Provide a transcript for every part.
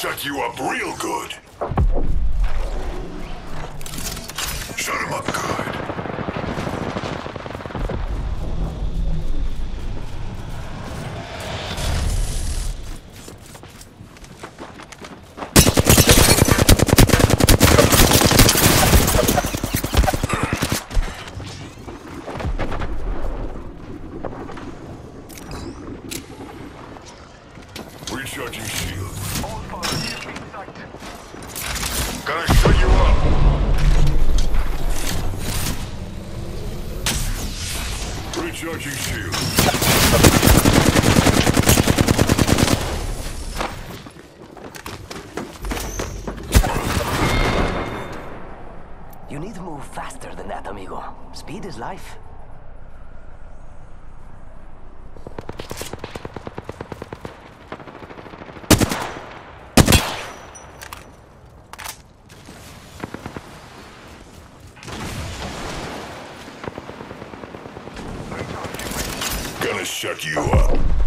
shut you up real good. Gonna shut you up. Recharging shield. You need to move faster than that, amigo. Speed is life. Shut you up.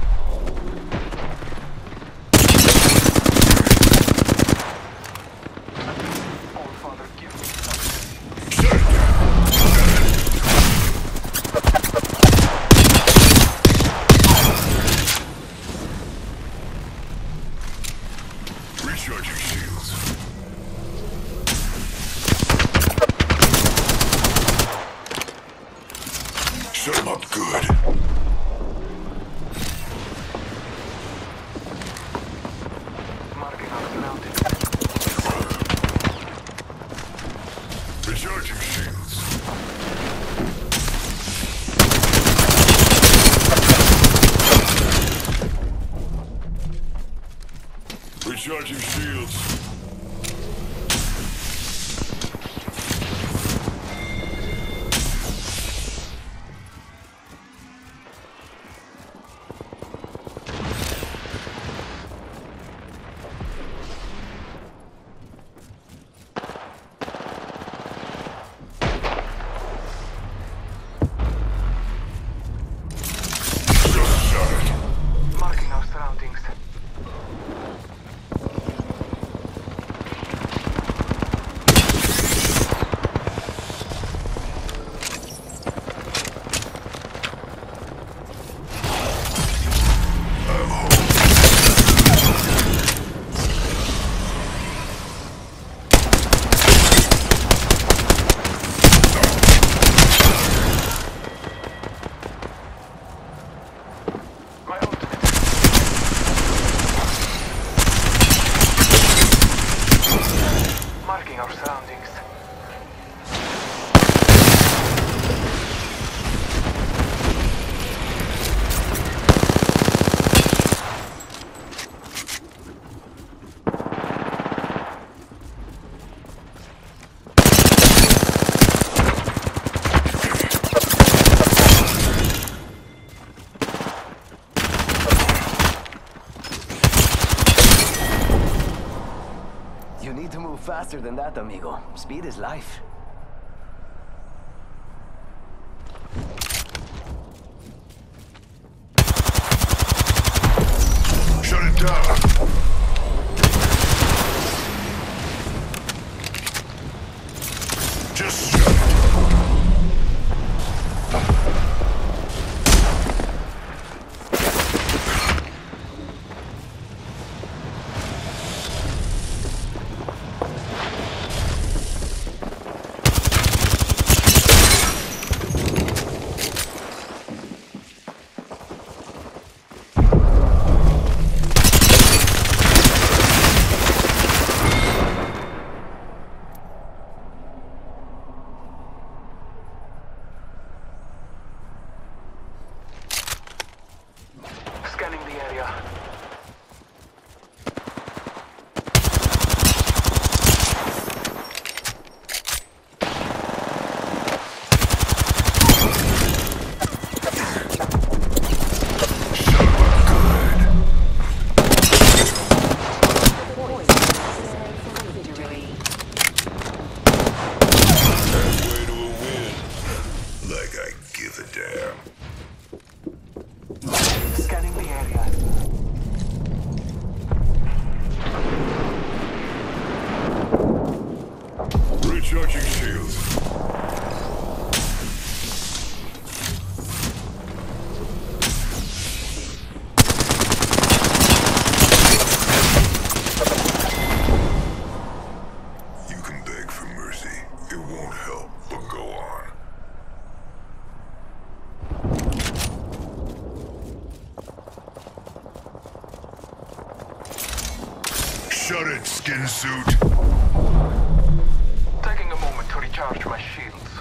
Thank you. Move faster than that, amigo. Speed is life. Yeah. Charging shields. You can beg for mercy. It won't help, but go on. Shut it, skin suit. Recharge my shields.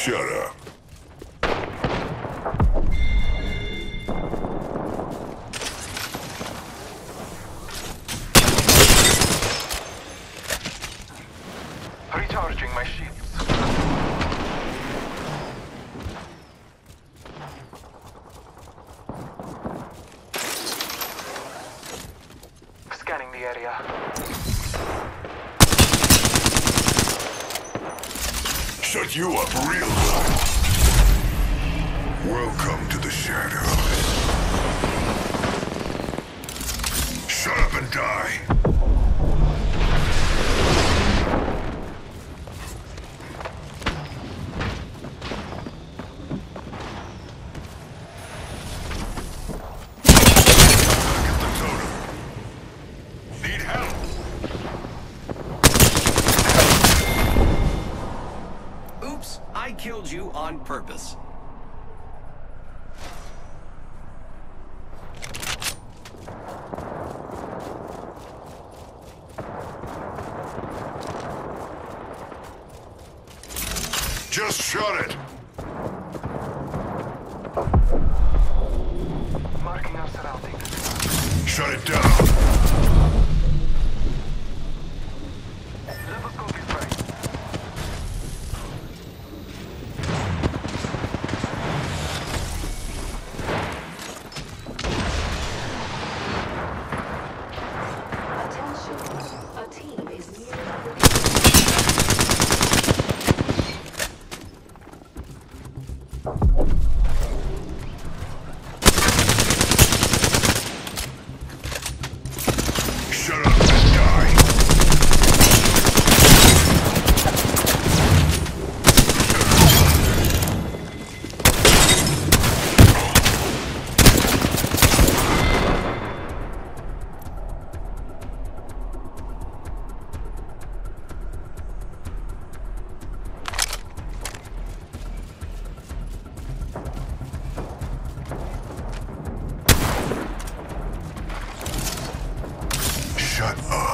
Shut up. Recharging my shields. Scanning the area. Shut you up real good. Welcome to the shadows. Killed you on purpose. Just shut it. Marking our surroundings. Shut it down. Shut up.